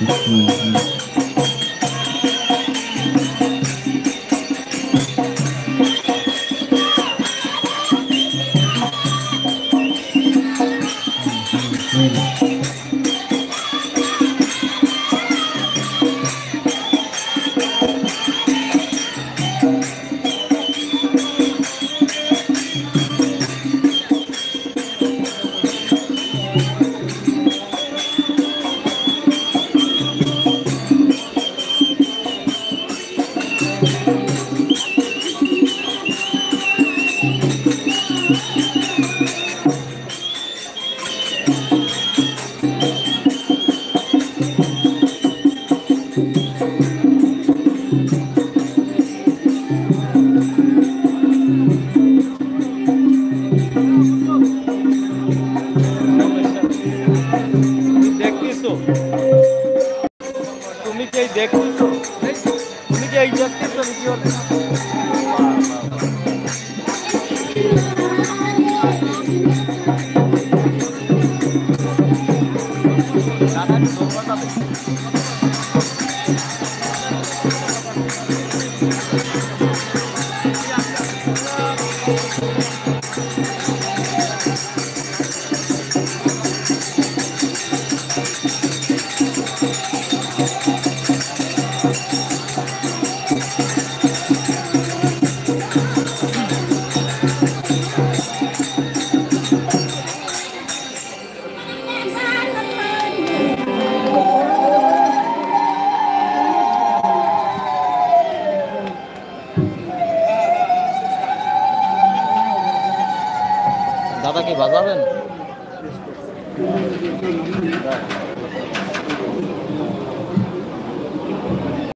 嗯嗯。समिती इजागतीर समितीवर दादा सोबत দাদা কি বাজাবেন?